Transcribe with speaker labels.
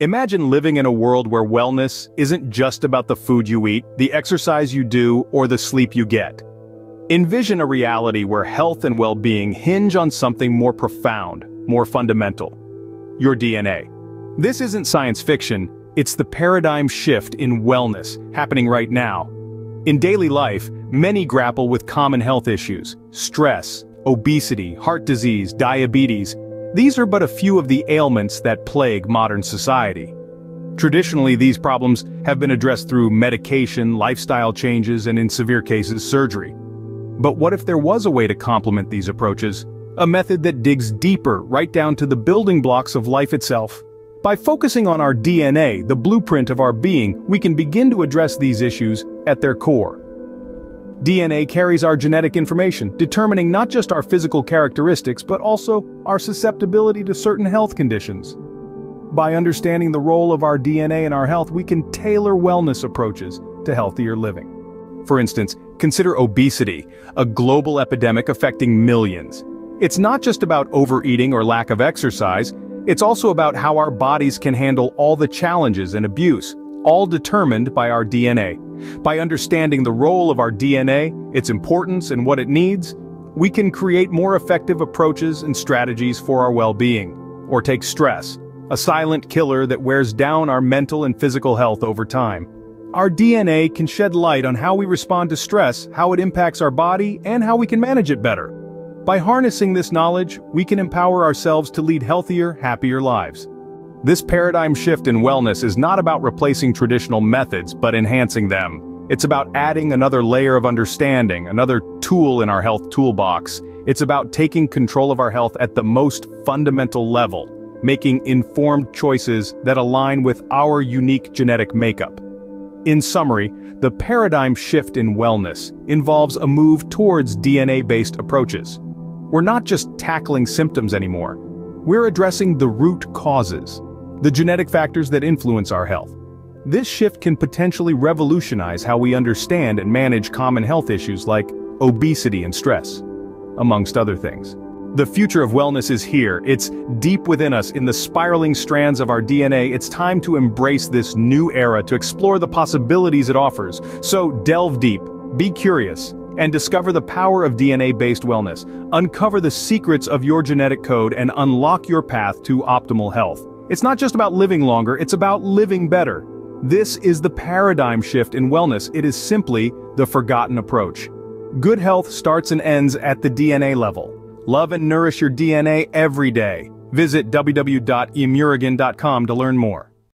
Speaker 1: Imagine living in a world where wellness isn't just about the food you eat, the exercise you do, or the sleep you get. Envision a reality where health and well-being hinge on something more profound, more fundamental. Your DNA. This isn't science fiction, it's the paradigm shift in wellness, happening right now. In daily life, many grapple with common health issues, stress, obesity, heart disease, diabetes, these are but a few of the ailments that plague modern society. Traditionally these problems have been addressed through medication, lifestyle changes and in severe cases surgery. But what if there was a way to complement these approaches? A method that digs deeper right down to the building blocks of life itself? By focusing on our DNA, the blueprint of our being, we can begin to address these issues at their core. DNA carries our genetic information, determining not just our physical characteristics but also our susceptibility to certain health conditions. By understanding the role of our DNA in our health, we can tailor wellness approaches to healthier living. For instance, consider obesity, a global epidemic affecting millions. It's not just about overeating or lack of exercise, it's also about how our bodies can handle all the challenges and abuse, all determined by our DNA. By understanding the role of our DNA, its importance and what it needs, we can create more effective approaches and strategies for our well-being. Or take stress, a silent killer that wears down our mental and physical health over time. Our DNA can shed light on how we respond to stress, how it impacts our body, and how we can manage it better. By harnessing this knowledge, we can empower ourselves to lead healthier, happier lives. This paradigm shift in wellness is not about replacing traditional methods but enhancing them. It's about adding another layer of understanding, another tool in our health toolbox. It's about taking control of our health at the most fundamental level, making informed choices that align with our unique genetic makeup. In summary, the paradigm shift in wellness involves a move towards DNA-based approaches. We're not just tackling symptoms anymore. We're addressing the root causes the genetic factors that influence our health. This shift can potentially revolutionize how we understand and manage common health issues like obesity and stress, amongst other things. The future of wellness is here, it's deep within us in the spiraling strands of our DNA, it's time to embrace this new era to explore the possibilities it offers. So delve deep, be curious, and discover the power of DNA-based wellness. Uncover the secrets of your genetic code and unlock your path to optimal health. It's not just about living longer, it's about living better. This is the paradigm shift in wellness, it is simply the forgotten approach. Good health starts and ends at the DNA level. Love and nourish your DNA every day. Visit www.imuregen.com to learn more.